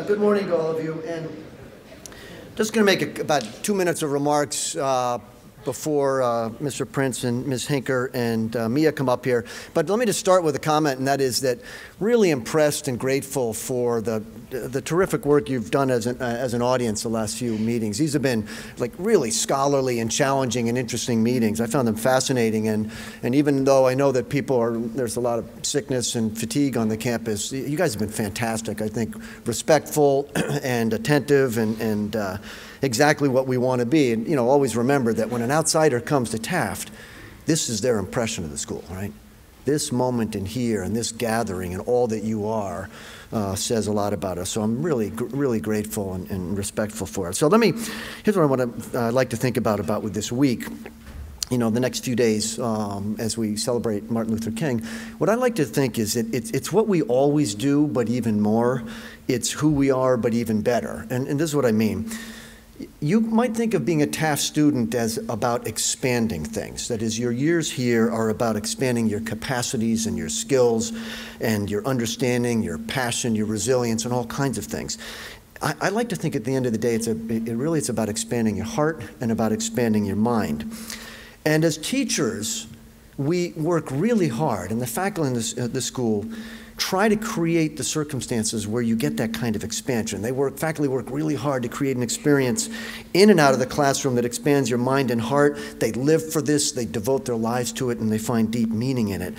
Uh, good, good morning to all of you. And just going to make a, about two minutes of remarks uh, before uh, Mr. Prince and Ms. Hincker and uh, Mia come up here. But let me just start with a comment, and that is that really impressed and grateful for the, the terrific work you've done as an, uh, as an audience the last few meetings. These have been like really scholarly and challenging and interesting meetings. I found them fascinating, and, and even though I know that people are, there's a lot of sickness and fatigue on the campus, you guys have been fantastic. I think respectful and attentive and, and uh, exactly what we want to be. And, you know, always remember that when an outsider comes to Taft, this is their impression of the school, right? This moment in here and this gathering and all that you are uh, says a lot about us. So I'm really, really grateful and, and, respectful for it. So let me, here's what I want to uh, like to think about about with this week you know, the next few days um, as we celebrate Martin Luther King, what I like to think is that it's, it's what we always do, but even more. It's who we are, but even better. And, and this is what I mean you might think of being a Taft student as about expanding things. That is, your years here are about expanding your capacities and your skills and your understanding, your passion, your resilience, and all kinds of things. I, I like to think at the end of the day, it's a, it really it's about expanding your heart and about expanding your mind. And as teachers, we work really hard, and the faculty in this, uh, the school try to create the circumstances where you get that kind of expansion. They work, faculty work really hard to create an experience in and out of the classroom that expands your mind and heart. They live for this, they devote their lives to it, and they find deep meaning in it.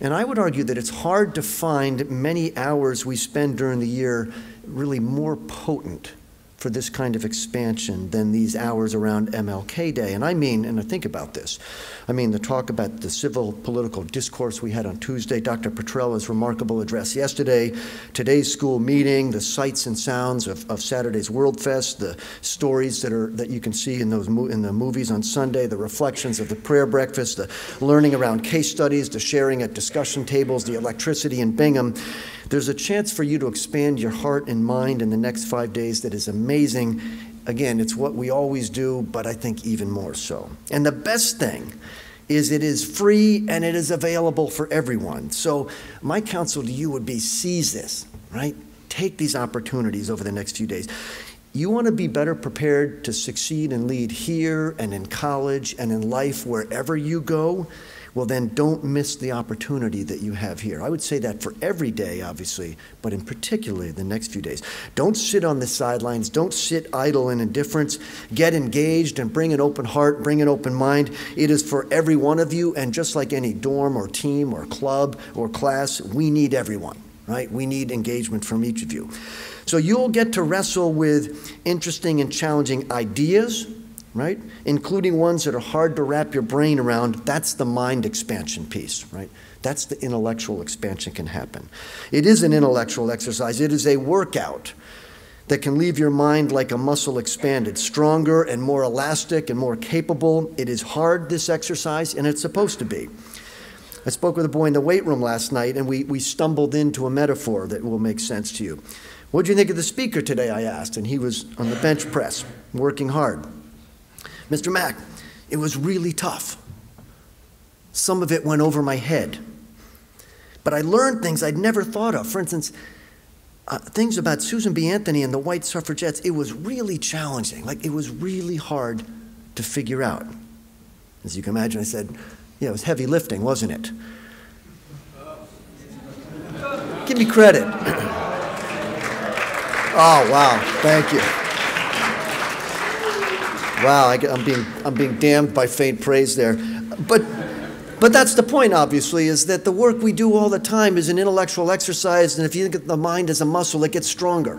And I would argue that it's hard to find many hours we spend during the year really more potent for this kind of expansion than these hours around MLK Day. And I mean, and I think about this, I mean, the talk about the civil political discourse we had on Tuesday, Dr. Petrella's remarkable address yesterday, today's school meeting, the sights and sounds of, of Saturday's World Fest, the stories that are that you can see in those in the movies on Sunday, the reflections of the prayer breakfast, the learning around case studies, the sharing at discussion tables, the electricity in Bingham. There's a chance for you to expand your heart and mind in the next five days that is amazing. Again, it's what we always do, but I think even more so. And the best thing is it is free and it is available for everyone. So my counsel to you would be seize this, right? Take these opportunities over the next few days. You want to be better prepared to succeed and lead here and in college and in life wherever you go well, then don't miss the opportunity that you have here. I would say that for every day, obviously, but in particular the next few days. Don't sit on the sidelines. Don't sit idle in indifference. Get engaged and bring an open heart, bring an open mind. It is for every one of you, and just like any dorm or team or club or class, we need everyone, right? We need engagement from each of you. So you'll get to wrestle with interesting and challenging ideas right? Including ones that are hard to wrap your brain around. That's the mind expansion piece, right? That's the intellectual expansion can happen. It is an intellectual exercise. It is a workout that can leave your mind like a muscle expanded, stronger and more elastic and more capable. It is hard, this exercise, and it's supposed to be. I spoke with a boy in the weight room last night, and we, we stumbled into a metaphor that will make sense to you. What do you think of the speaker today? I asked, and he was on the bench press, working hard. Mr. Mack, it was really tough. Some of it went over my head. But I learned things I'd never thought of. For instance, uh, things about Susan B. Anthony and the white suffragettes, it was really challenging. Like, it was really hard to figure out. As you can imagine, I said, yeah, it was heavy lifting, wasn't it? Give me credit. oh, wow. Thank you. Wow, I, am being, I'm being damned by faint praise there. But, but that's the point, obviously, is that the work we do all the time is an intellectual exercise, and if you think of the mind as a muscle, it gets stronger.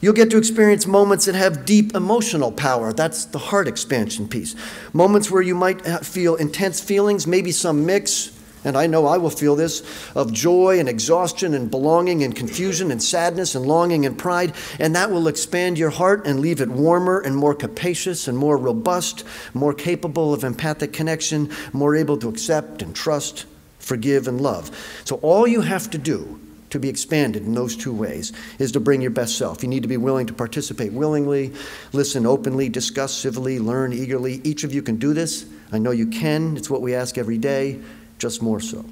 You'll get to experience moments that have deep emotional power. That's the heart expansion piece. Moments where you might feel intense feelings, maybe some mix and I know I will feel this of joy and exhaustion and belonging and confusion and sadness and longing and pride. And that will expand your heart and leave it warmer and more capacious and more robust, more capable of empathic connection, more able to accept and trust, forgive and love. So all you have to do to be expanded in those two ways is to bring your best self. You need to be willing to participate willingly, listen openly, discuss civilly, learn eagerly. Each of you can do this. I know you can. It's what we ask every day just more so.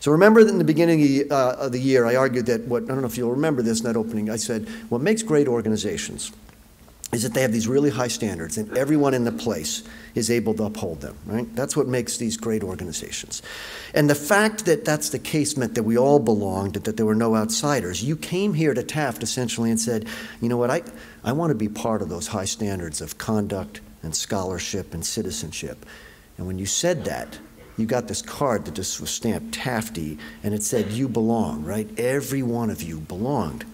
So remember that in the beginning of the, uh, of the year, I argued that what, I don't know if you'll remember this in that opening, I said, what makes great organizations is that they have these really high standards and everyone in the place is able to uphold them, right? That's what makes these great organizations. And the fact that that's the case meant that we all belonged, that there were no outsiders. You came here to Taft essentially and said, you know what, I, I want to be part of those high standards of conduct and scholarship and citizenship. And when you said that, you got this card that just was stamped Tafty, and it said, You belong, right? Every one of you belonged.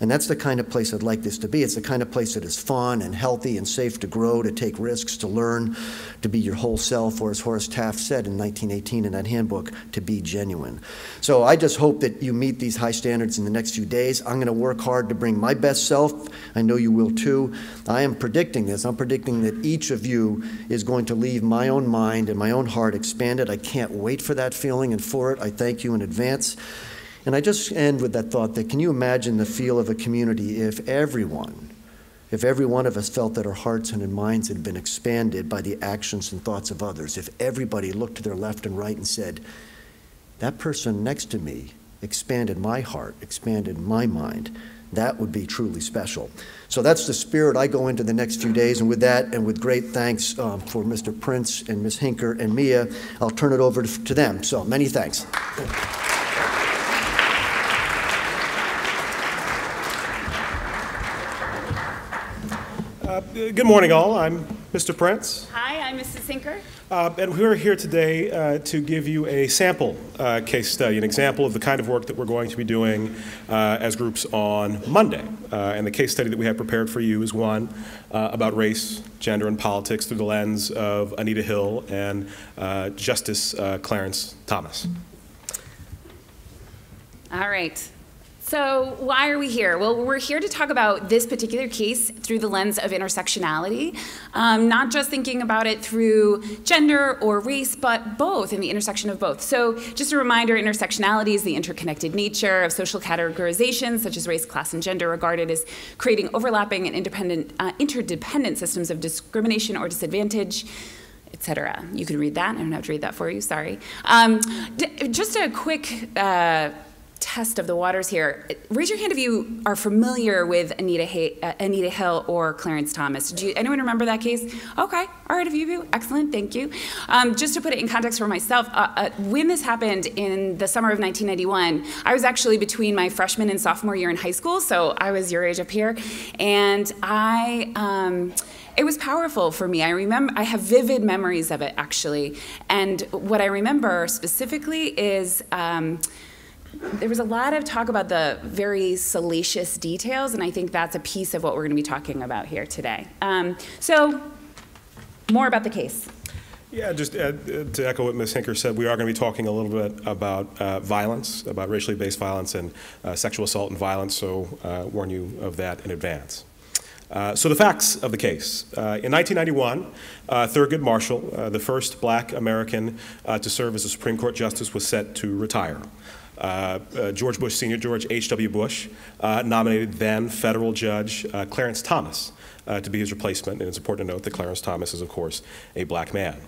And that's the kind of place I'd like this to be. It's the kind of place that is fun and healthy and safe to grow, to take risks, to learn, to be your whole self, or as Horace Taft said in 1918 in that handbook, to be genuine. So I just hope that you meet these high standards in the next few days. I'm going to work hard to bring my best self. I know you will too. I am predicting this. I'm predicting that each of you is going to leave my own mind and my own heart expanded. I can't wait for that feeling, and for it, I thank you in advance. And I just end with that thought that can you imagine the feel of a community if everyone, if every one of us felt that our hearts and minds had been expanded by the actions and thoughts of others, if everybody looked to their left and right and said, that person next to me expanded my heart, expanded my mind, that would be truly special. So that's the spirit I go into the next few days. And with that, and with great thanks um, for Mr. Prince and Ms. Hincker and Mia, I'll turn it over to, to them. So many thanks. Uh, good morning, all. I'm Mr. Prince. Hi, I'm Mrs. Hincker. Uh, and we're here today uh, to give you a sample uh, case study, an example of the kind of work that we're going to be doing uh, as groups on Monday. Uh, and the case study that we have prepared for you is one about race, gender, and politics through the lens of Anita Hill and Justice Clarence Thomas. All right. So, why are we here? Well, we're here to talk about this particular case through the lens of intersectionality, um, not just thinking about it through gender or race, but both, in the intersection of both. So, just a reminder intersectionality is the interconnected nature of social categorizations such as race, class, and gender, regarded as creating overlapping and independent, uh, interdependent systems of discrimination or disadvantage etc. You can read that. I don't have to read that for you. Sorry. Um, just a quick uh, test of the waters here. Raise your hand if you are familiar with Anita, Hay, uh, Anita Hill or Clarence Thomas. Do you, anyone remember that case? Okay, all right, of you, excellent, thank you. Um, just to put it in context for myself, uh, uh, when this happened in the summer of 1991, I was actually between my freshman and sophomore year in high school, so I was your age up here, and I. Um, it was powerful for me. I remember I have vivid memories of it actually, and what I remember specifically is um, there was a lot of talk about the very salacious details, and I think that's a piece of what we're going to be talking about here today. Um, so, more about the case. Yeah, just uh, to echo what Ms. Hincker said, we are going to be talking a little bit about uh, violence, about racially based violence and uh, sexual assault and violence, so uh, warn you of that in advance. Uh, so the facts of the case. Uh, in 1991, Thurgood Marshall, the first black American to serve as a Supreme Court justice, was set to retire. Uh, uh, George Bush Sr., George H.W. Bush, uh, nominated then federal judge Clarence Thomas to be his replacement. And it's important to note that Clarence Thomas is, of course, a black man.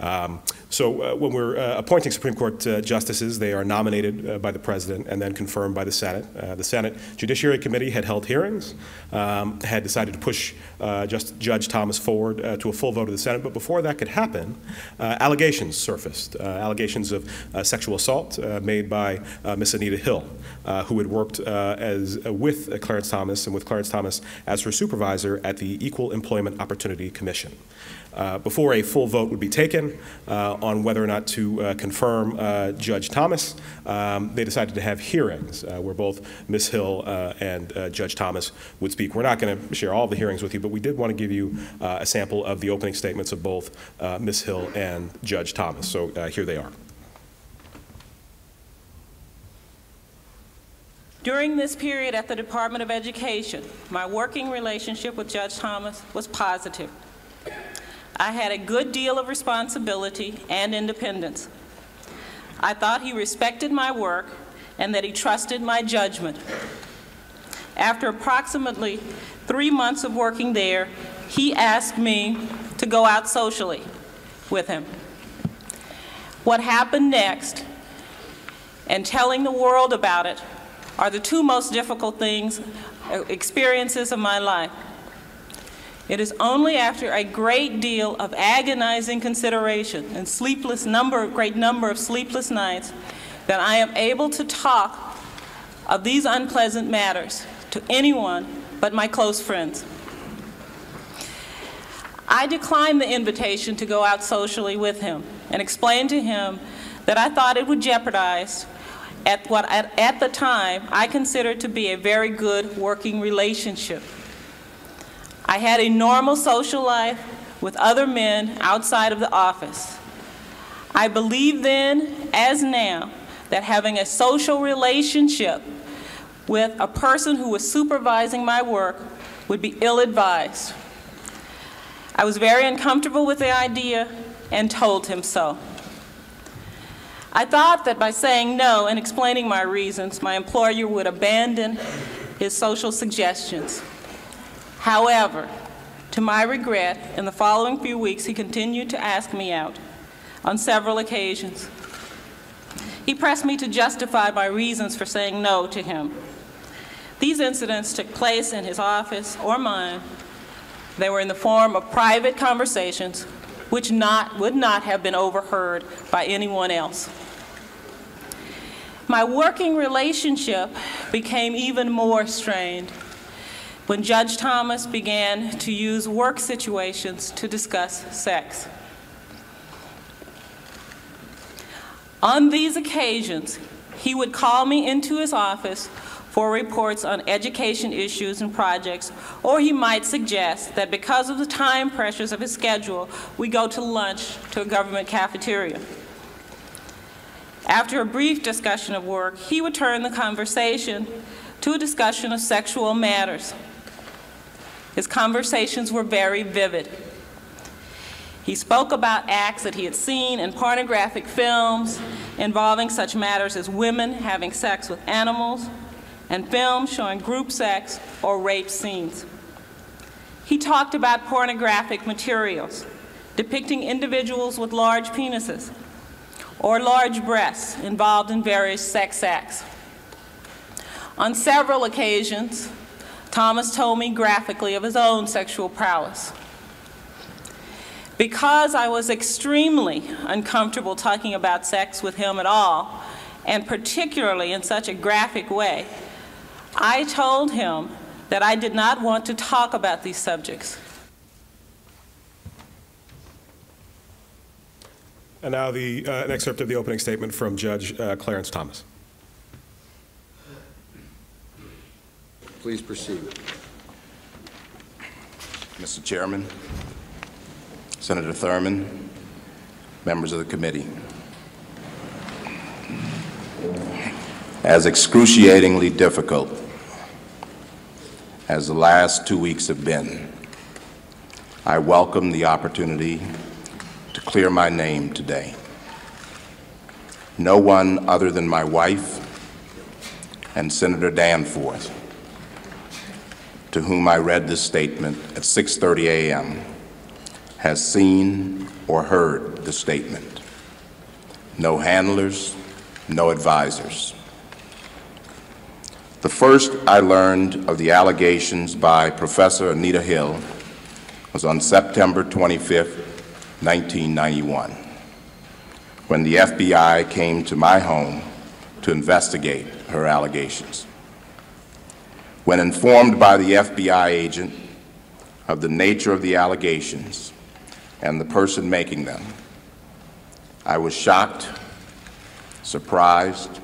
Um, so uh, when we're uh, appointing Supreme Court uh, justices, they are nominated uh, by the President and then confirmed by the Senate. Uh, the Senate Judiciary Committee had held hearings, um, had decided to push uh, just Judge Thomas forward to a full vote of the Senate, but before that could happen, allegations surfaced, allegations of sexual assault made by Miss Anita Hill, who had worked as, with Clarence Thomas and with Clarence Thomas as her supervisor at the Equal Employment Opportunity Commission. Uh, before a full vote would be taken uh, on whether or not to uh, confirm uh, Judge Thomas, um, they decided to have hearings uh, where both Ms. Hill and Judge Thomas would speak. We're not going to share all the hearings with you, but we did want to give you a sample of the opening statements of both Ms. Hill and Judge Thomas. So here they are. During this period at the Department of Education, my working relationship with Judge Thomas was positive. I had a good deal of responsibility and independence. I thought he respected my work and that he trusted my judgment. After approximately three months of working there, he asked me to go out socially with him. What happened next and telling the world about it are the two most difficult things, uh, experiences of my life. It is only after a great deal of agonizing consideration and sleepless number, great number of sleepless nights that I am able to talk of these unpleasant matters to anyone but my close friends. I declined the invitation to go out socially with him and explained to him that I thought it would jeopardize at what at, at the time I considered to be a very good working relationship. I had a normal social life with other men outside of the office. I believed then, as now, that having a social relationship with a person who was supervising my work would be ill advised. I was very uncomfortable with the idea and told him so. I thought that by saying no and explaining my reasons, my employer would abandon his social suggestions. However, to my regret, in the following few weeks, he continued to ask me out on several occasions. He pressed me to justify my reasons for saying no to him. These incidents took place in his office or mine. They were in the form of private conversations which not, would not have been overheard by anyone else. My working relationship became even more strained when Judge Thomas began to use work situations to discuss sex. On these occasions, he would call me into his office for reports on education issues and projects, or he might suggest that because of the time pressures of his schedule, we go to lunch to a government cafeteria. After a brief discussion of work, he would turn the conversation to a discussion of sexual matters. His conversations were very vivid. He spoke about acts that he had seen in pornographic films involving such matters as women having sex with animals and films showing group sex or rape scenes. He talked about pornographic materials depicting individuals with large penises or large breasts involved in various sex acts. On several occasions, Thomas told me graphically of his own sexual prowess. Because I was extremely uncomfortable talking about sex with him at all, and particularly in such a graphic way, I told him that I did not want to talk about these subjects. And now the, uh, an excerpt of the opening statement from Judge uh, Clarence Thomas. Please proceed. Mr. Chairman, Senator Thurmond, members of the committee. As excruciatingly difficult as the last two weeks have been, I welcome the opportunity to clear my name today. No one other than my wife and Senator Danforth, to whom I read this statement at 6:30 a.m., has seen or heard the statement. No handlers, no advisors. The first I learned of the allegations by Professor Anita Hill was on September 25, 1991, when the FBI came to my home to investigate her allegations. When informed by the FBI agent of the nature of the allegations and the person making them, I was shocked, surprised,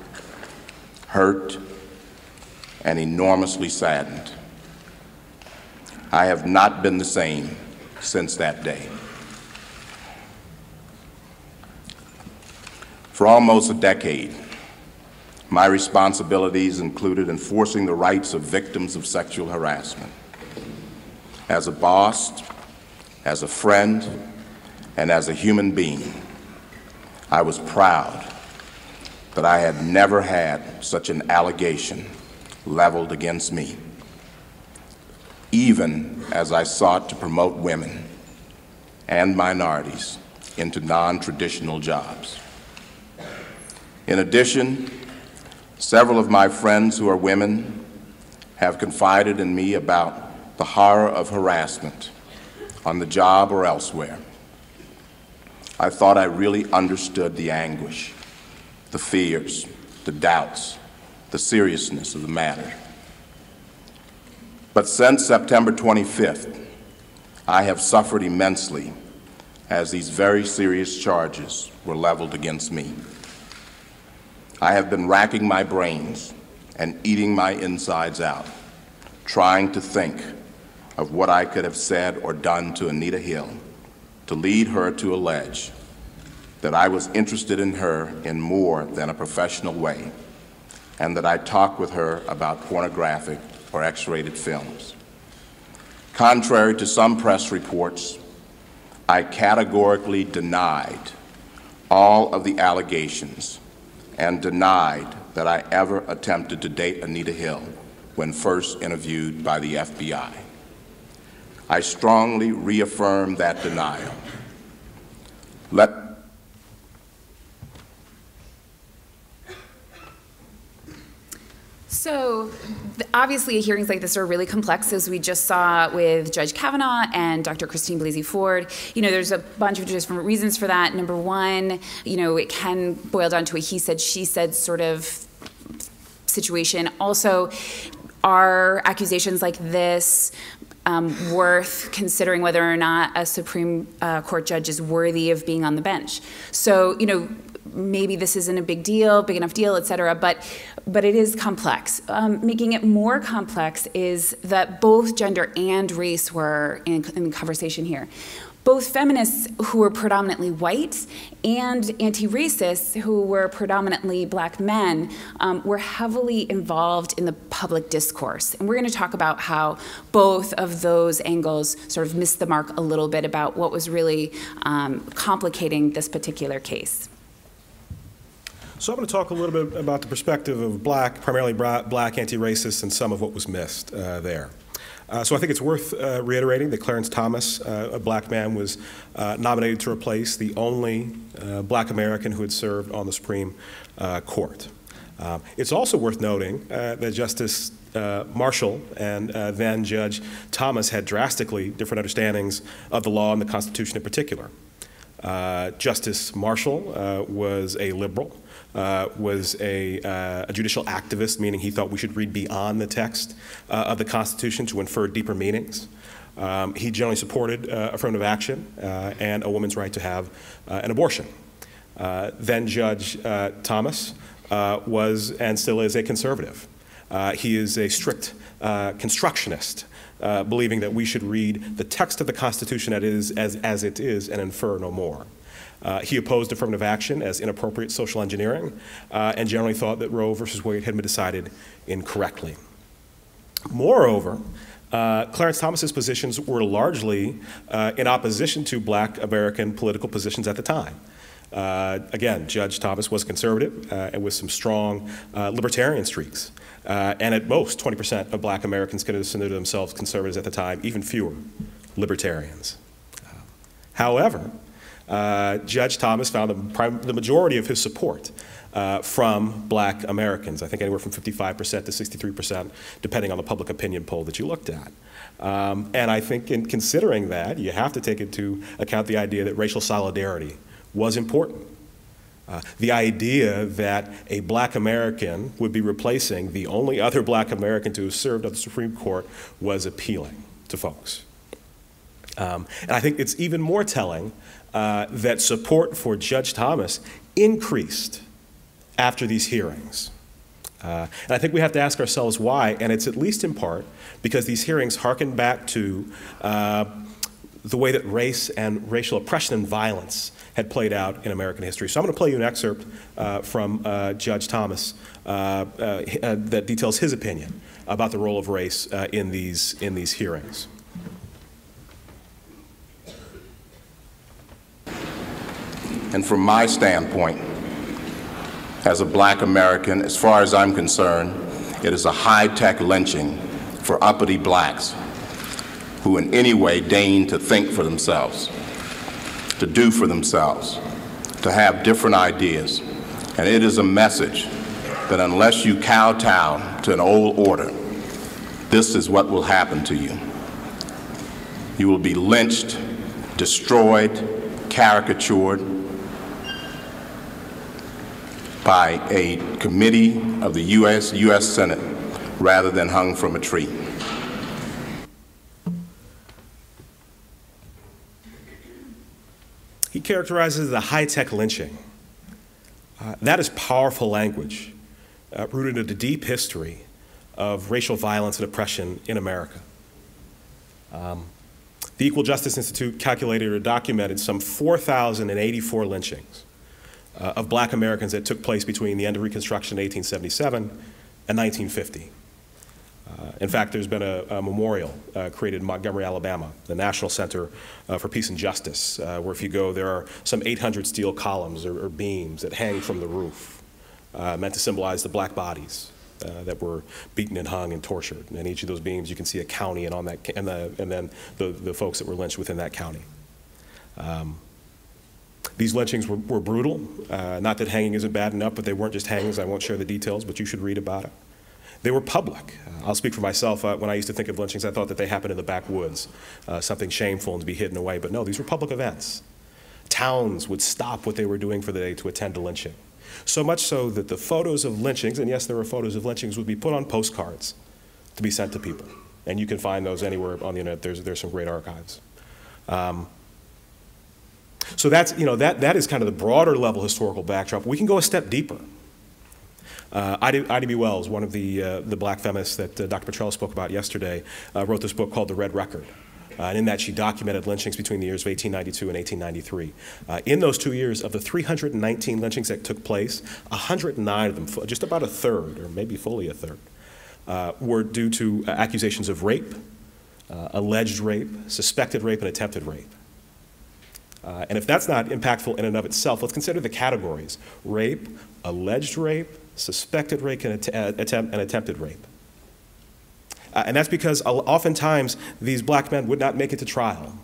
hurt, and enormously saddened. I have not been the same since that day. For almost a decade, my responsibilities included enforcing the rights of victims of sexual harassment. As a boss, as a friend, and as a human being, I was proud that I had never had such an allegation leveled against me, even as I sought to promote women and minorities into non-traditional jobs. In addition, Several of my friends who are women have confided in me about the horror of harassment on the job or elsewhere. I thought I really understood the anguish, the fears, the doubts, the seriousness of the matter. But since September 25th, I have suffered immensely as these very serious charges were leveled against me. I have been racking my brains and eating my insides out, trying to think of what I could have said or done to Anita Hill to lead her to allege that I was interested in her in more than a professional way, and that I talked with her about pornographic or X-rated films. Contrary to some press reports, I categorically denied all of the allegations and denied that I ever attempted to date Anita Hill when first interviewed by the FBI. I strongly reaffirm that denial. Let So, obviously, hearings like this are really complex, as we just saw with Judge Kavanaugh and Dr. Christine Blasey Ford. You know, there's a bunch of different reasons for that. Number one, you know, it can boil down to a he said, she said sort of situation. Also, are accusations like this um, worth considering whether or not a Supreme uh, Court judge is worthy of being on the bench? So, you know, maybe this isn't a big deal, big enough deal, et cetera, but, but it is complex. Um, making it more complex is that both gender and race were in, in conversation here. Both feminists who were predominantly white and anti racists who were predominantly black men um, were heavily involved in the public discourse. And we're going to talk about how both of those angles sort of missed the mark a little bit about what was really um, complicating this particular case. So I'm going to talk a little bit about the perspective of black, primarily black anti-racists, and some of what was missed uh, there. Uh, so I think it's worth uh, reiterating that Clarence Thomas, uh, a black man, was uh, nominated to replace the only uh, black American who had served on the Supreme uh, Court. it's also worth noting that Justice Marshall and then Judge Thomas had drastically different understandings of the law and the Constitution in particular. Justice Marshall was a liberal uh, was a, uh, a, judicial activist, meaning he thought we should read beyond the text uh, of the Constitution to infer deeper meanings. Um, he generally supported uh, affirmative action uh, and a woman's right to have an abortion. then Judge Thomas was and still is a conservative. he is a strict constructionist, believing that we should read the text of the Constitution as, as, as it is and infer no more. Uh, he opposed affirmative action as inappropriate social engineering uh, and generally thought that Roe versus Wade had been decided incorrectly. Moreover, uh, Clarence Thomas's positions were largely uh, in opposition to black American political positions at the time. Uh, again, Judge Thomas was conservative uh, and with some strong libertarian streaks. and at most, 20% of black Americans considered themselves conservatives at the time, even fewer libertarians. however, uh, Judge Thomas found the, the, majority of his support uh, from black Americans. I think anywhere from 55% to 63%, depending on the public opinion poll that you looked at. Um, and I think in considering that, you have to take into account the idea that racial solidarity was important. Uh, the idea that a black American would be replacing the only other black American to have served on the Supreme Court was appealing to folks. Um, and I think it's even more telling uh, that support for Judge Thomas increased after these hearings. Uh, and I think we have to ask ourselves why, and it's at least in part because these hearings harken back to uh, the way that race and racial oppression and violence had played out in American history. So I'm going to play you an excerpt uh, from uh, Judge Thomas uh, that details his opinion about the role of race in, these, in these hearings. And from my standpoint, as a black American, as far as I'm concerned, it is a high-tech lynching for uppity blacks who in any way deign to think for themselves, to do for themselves, to have different ideas. And it is a message that unless you kowtow to an old order, this is what will happen to you. You will be lynched, destroyed, caricatured by a committee of the U.S. U.S. Senate rather than hung from a tree. Characterizes the high-tech lynching. Uh, that is powerful language, uh, rooted in a deep history of racial violence and oppression in America. Um, the Equal Justice Institute calculated or documented some 4,084 lynchings uh, of black Americans that took place between the end of Reconstruction in 1877 and 1950. Uh, in fact, there's been a, a memorial uh, created in Montgomery, Alabama, the National Center uh, for Peace and Justice, uh, where if you go, there are some 800 steel columns or, or beams that hang from the roof, uh, meant to symbolize the black bodies uh, that were beaten and hung and tortured. And each of those beams, you can see a county, and on that, and, the, and then the, the folks that were lynched within that county. Um, these lynchings were, were brutal. not that hanging isn't bad enough, but they weren't just hangings. I won't share the details, but you should read about it. They were public. Uh, I'll speak for myself. Uh, when I used to think of lynchings, I thought that they happened in the backwoods, uh, something shameful and to be hidden away. But no, these were public events. Towns would stop what they were doing for the day to attend a lynching. So much so that the photos of lynchings, and yes, there were photos of lynchings, would be put on postcards to be sent to people. And you can find those anywhere on the internet. There's, there's some great archives. Um, so that's, you know, that, that is kind of the broader level historical backdrop. We can go a step deeper. Uh, Ida, B. Wells, one of the, uh, the black feminists that uh, Dr. Petrella spoke about yesterday, uh, wrote this book called The Red Record. Uh, and in that, she documented lynchings between the years of 1892 and 1893. Uh, in those two years, of the 319 lynchings that took place, 109 of them, just about a third, or maybe fully a third, were due to accusations of rape, alleged rape, suspected rape, and attempted rape. Uh, and if that's not impactful in and of itself, let's consider the categories rape, alleged rape, suspected rape and, att attempt, and attempted rape. Uh, and that's because oftentimes these black men would not make it to trial.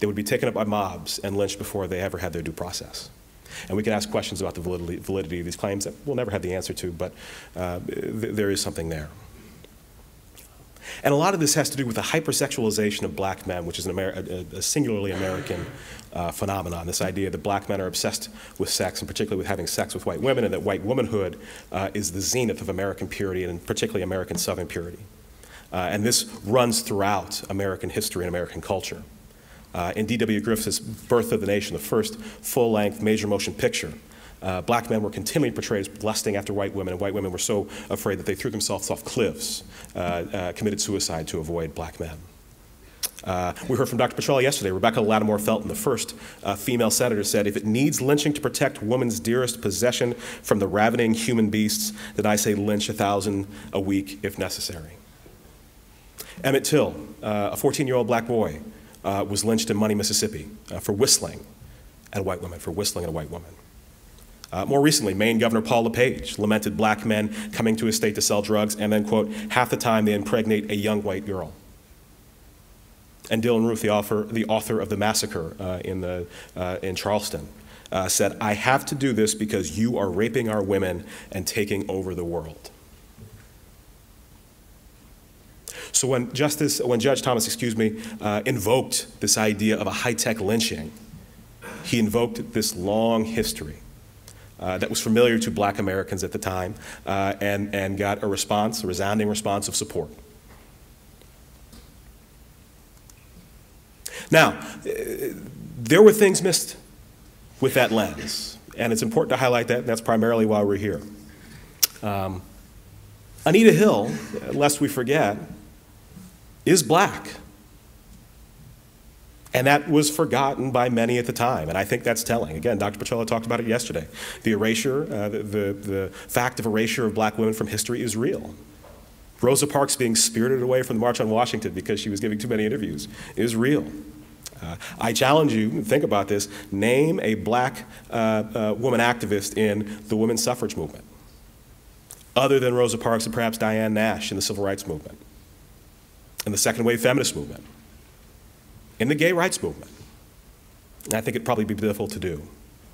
They would be taken up by mobs and lynched before they ever had their due process. And we can ask questions about the validity, validity of these claims that we'll never have the answer to, but uh, th there is something there. And a lot of this has to do with the hypersexualization of black men, which is a, a, singularly American uh, phenomenon. This idea that black men are obsessed with sex, and particularly with having sex with white women, and that white womanhood uh, is the zenith of American purity, and particularly American Southern purity. Uh, and this runs throughout American history and American culture. Uh, in D.W. Griffith's Birth of the Nation, the first full-length major motion picture, uh, black men were continually portrayed as lusting after white women, and white women were so afraid that they threw themselves off cliffs, uh, committed suicide to avoid black men. Uh, we heard from Dr. Petrella yesterday. Rebecca Latimer Felton, the first uh, female senator, said, If it needs lynching to protect woman's dearest possession from the ravening human beasts, then I say lynch a thousand a week if necessary. Emmett Till, uh, a 14 year old black boy, was lynched in Money, Mississippi for whistling at a white woman, for whistling at a white woman. Uh, more recently, Maine Governor Paul LePage lamented black men coming to his state to sell drugs and then, quote, half the time they impregnate a young white girl. And Dylann Roof, the author, the author of The Massacre uh, in, the, uh, in Charleston, uh, said, I have to do this because you are raping our women and taking over the world. So when Justice, when Judge Thomas, excuse me, uh, invoked this idea of a high-tech lynching, he invoked this long history uh, that was familiar to black Americans at the time uh, and, and got a response, a resounding response of support. Now, uh, there were things missed with that lens, and it's important to highlight that, and that's primarily why we're here. Um, Anita Hill, lest we forget, is black. And that was forgotten by many at the time, and I think that's telling. Again, Dr. Petrella talked about it yesterday. The erasure, uh, the, the, the fact of erasure of black women from history is real. Rosa Parks being spirited away from the March on Washington because she was giving too many interviews is real. Uh, I challenge you, think about this, name a black uh, uh, woman activist in the women's suffrage movement, other than Rosa Parks and perhaps Diane Nash in the civil rights movement, in the second wave feminist movement in the gay rights movement. And I think it'd probably be difficult to do.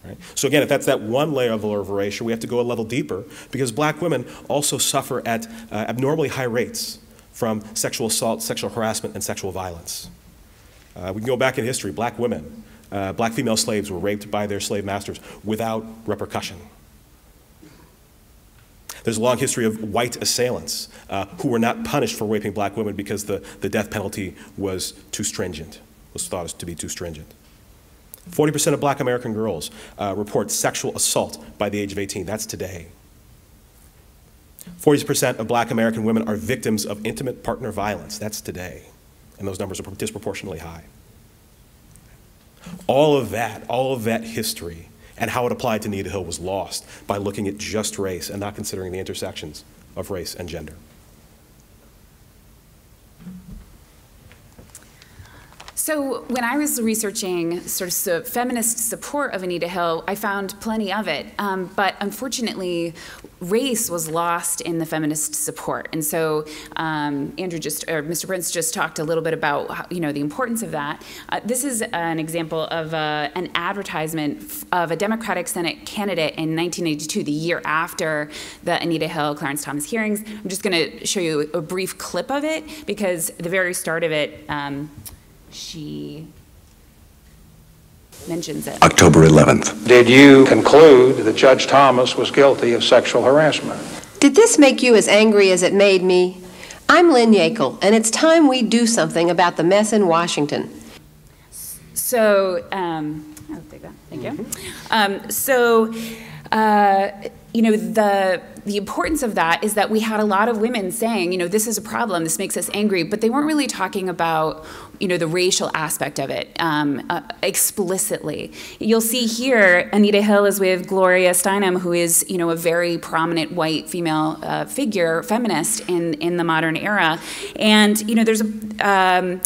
Right? So again, if that's that one layer of erasure, we have to go a level deeper because black women also suffer at uh, abnormally high rates from sexual assault, sexual harassment, and sexual violence. Uh, we can go back in history. Black women, uh, black female slaves were raped by their slave masters without repercussion. There's a long history of white assailants uh, who were not punished for raping black women because the, the death penalty was too stringent, was thought to be too stringent. 40% of black American girls uh, report sexual assault by the age of 18. That's today. 40% of black American women are victims of intimate partner violence. That's today. And those numbers are disproportionately high. All of that, all of that history and how it applied to Nita Hill was lost by looking at just race and not considering the intersections of race and gender. So when I was researching sort of su- feminist support of Anita Hill, I found plenty of it. Um, but unfortunately, race was lost in the feminist support. And so um, Andrew just, or Mr. Prince just talked a little bit about, how, you know, the importance of that. Uh, this is an example of uh, an advertisement of a Democratic Senate candidate in 1982, the year after the Anita Hill, Clarence Thomas hearings. I'm just going to show you a brief clip of it because the very start of it, um, she mentions it. October 11th. Did you conclude that Judge Thomas was guilty of sexual harassment? Did this make you as angry as it made me? I'm Lynn Yeakel, and it's time we do something about the mess in Washington. So, um, I'll take that. Thank you. Um, so, uh, you know, the the importance of that is that we had a lot of women saying, you know, this is a problem, this makes us angry, but they weren't really talking about, you know, the racial aspect of it um, uh, explicitly. You'll see here, Anita Hill is with Gloria Steinem, who is, you know, a very prominent white female uh, figure, feminist in in the modern era, and you know, there's a um,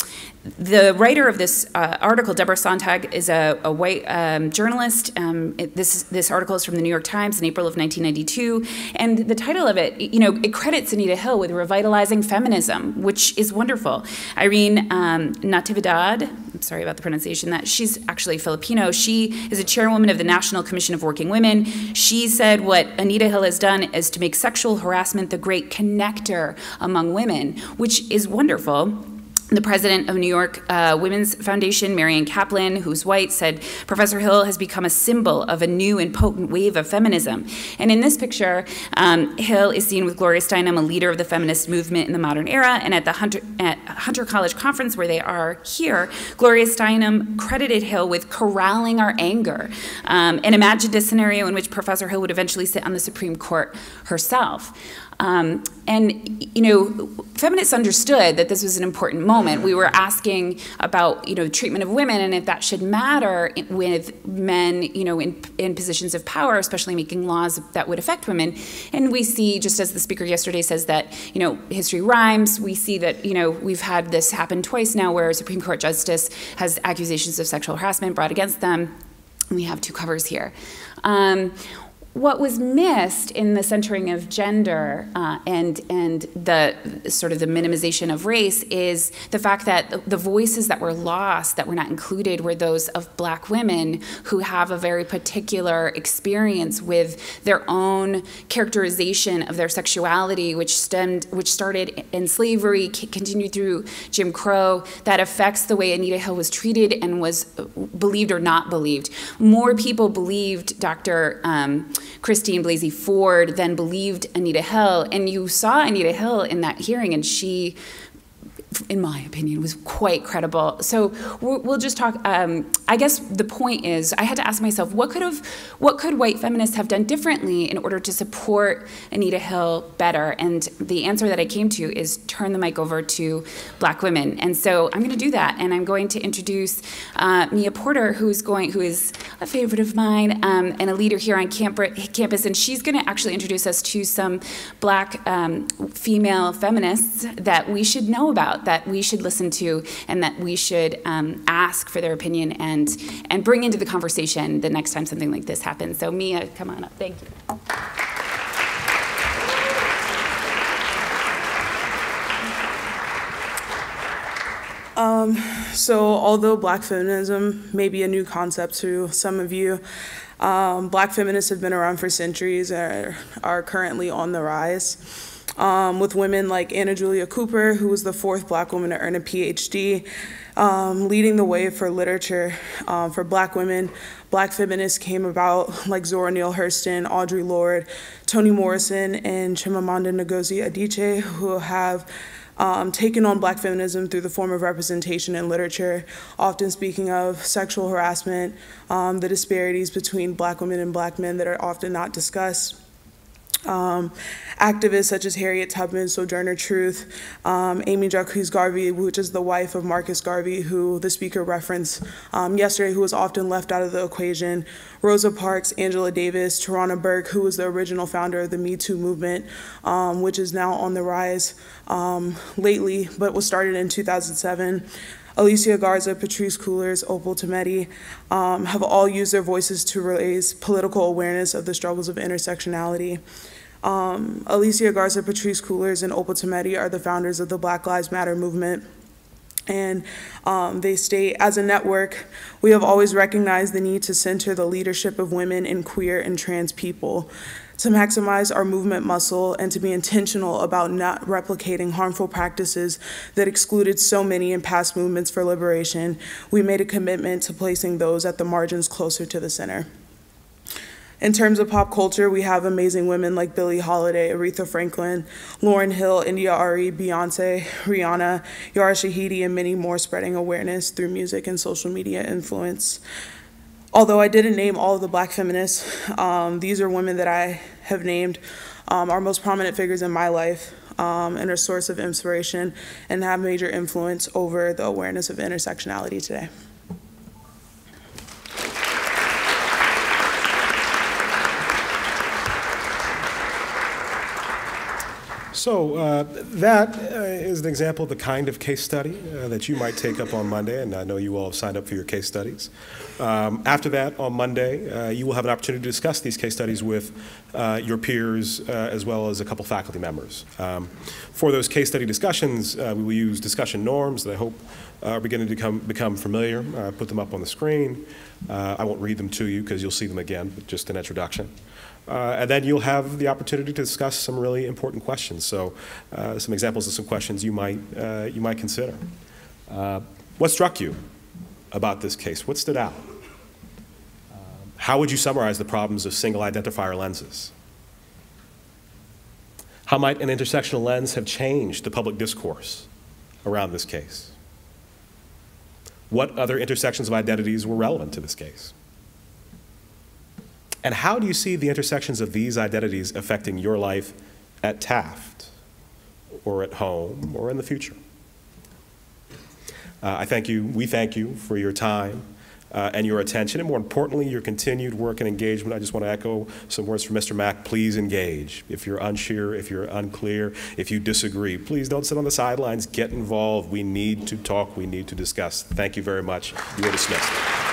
the writer of this uh, article, Deborah Sontag, is a, a white um, journalist. Um, it, this this article is from the New York Times in April of 1992, and the title of it, you know, it credits Anita Hill with revitalizing feminism, which is wonderful. Irene um, Natividad, I'm sorry about the pronunciation. That she's actually Filipino. She is a chairwoman of the National Commission of Working Women. She said what Anita Hill has done is to make sexual harassment the great connector among women, which is wonderful the president of New York uh, Women's Foundation, Marian Kaplan, who's white, said Professor Hill has become a symbol of a new and potent wave of feminism. And in this picture, um, Hill is seen with Gloria Steinem, a leader of the feminist movement in the modern era. And at the Hunter, at Hunter College conference where they are here, Gloria Steinem credited Hill with corralling our anger um, and imagined a scenario in which Professor Hill would eventually sit on the Supreme Court herself. Um, and you know, feminists understood that this was an important moment. We were asking about you know treatment of women and if that should matter with men you know in, in positions of power, especially making laws that would affect women. And we see, just as the speaker yesterday says that you know history rhymes. We see that you know we've had this happen twice now, where a Supreme Court justice has accusations of sexual harassment brought against them. We have two covers here. Um, what was missed in the centering of gender uh, and and the sort of the minimization of race is the fact that the, voices that were lost that were not included were those of black women who have a very particular experience with their own characterization of their sexuality which stemmed which started in slavery continued through Jim Crow that affects the way Anita Hill was treated and was believed or not believed more people believed Dr. Um, Christine Blasey Ford then believed Anita Hill, and you saw Anita Hill in that hearing, and she in my opinion, was quite credible. So we'll just talk. Um, I guess the point is, I had to ask myself, what could have, what could white feminists have done differently in order to support Anita Hill better? And the answer that I came to is turn the mic over to black women. And so I'm going to do that, and I'm going to introduce uh, Mia Porter, who's going, who is a favorite of mine um, and a leader here on campus, and she's going to actually introduce us to some black um, female feminists that we should know about that we should listen to and that we should um, ask for their opinion and, and bring into the conversation the next time something like this happens. So, Mia, come on up. Thank you. Um, so, although black feminism may be a new concept to some of you, Um, black feminists have been around for centuries and are, are currently on the rise. Um, with women like Anna Julia Cooper, who was the fourth black woman to earn a PhD, um, leading the way for literature um, for black women. Black feminists came about like Zora Neale Hurston, Audre Lorde, Toni Morrison, and Chimamanda Ngozi Adichie, who have um, taken on black feminism through the form of representation in literature, often speaking of sexual harassment, um, the disparities between black women and black men that are often not discussed. Um, activists such as Harriet Tubman, Sojourner Truth, um, Amy Jacques Garvey, which is the wife of Marcus Garvey, who the speaker referenced um, yesterday, who was often left out of the equation, Rosa Parks, Angela Davis, Tarana Burke, who was the original founder of the Me Too movement, um, which is now on the rise um, lately, but was started in 2007. Alicia Garza, Patrisse Cullors, Opal Tometi um, have all used their voices to raise political awareness of the struggles of intersectionality. Um, Alicia Garza, Patrisse Cullors, and Opal Tometi are the founders of the Black Lives Matter movement. And um, they state, as a network, we have always recognized the need to center the leadership of women and queer and trans people to maximize our movement muscle and to be intentional about not replicating harmful practices that excluded so many in past movements for liberation, we made a commitment to placing those at the margins closer to the center. In terms of pop culture, we have amazing women like Billie Holiday, Aretha Franklin, Lauryn Hill, India Arie, Beyonce, Rihanna, Yara Shahidi, and many more spreading awareness through music and social media influence. Although I didn't name all of the black feminists, um, these are women that I have named um, are most prominent figures in my life um, and are a source of inspiration and have major influence over the awareness of intersectionality today. So uh, that uh, is an example of the kind of case study uh, that you might take up on Monday, and I know you all have signed up for your case studies. Um, after that, on Monday, uh, you will have an opportunity to discuss these case studies with uh, your peers uh, as well as a couple faculty members. Um, for those case study discussions, we will use discussion norms that I hope are beginning to become, become familiar. put them up on the screen. I won't read them to you because you'll see them again, but just an introduction. Uh, and then you'll have the opportunity to discuss some really important questions. So, uh, some examples of some questions you might uh, you might consider. Uh, what struck you about this case? What stood out? Um, how would you summarize the problems of single identifier lenses? How might an intersectional lens have changed the public discourse around this case? What other intersections of identities were relevant to this case? And how do you see the intersections of these identities affecting your life at Taft, or at home, or in the future? Uh, I thank you, we thank you for your time uh, and your attention, and more importantly, your continued work and engagement. I just want to echo some words from Mr. Mack. Please engage. If you're unsure, if you're unclear, if you disagree, please don't sit on the sidelines. Get involved. We need to talk. We need to discuss. Thank you very much. You are dismissed.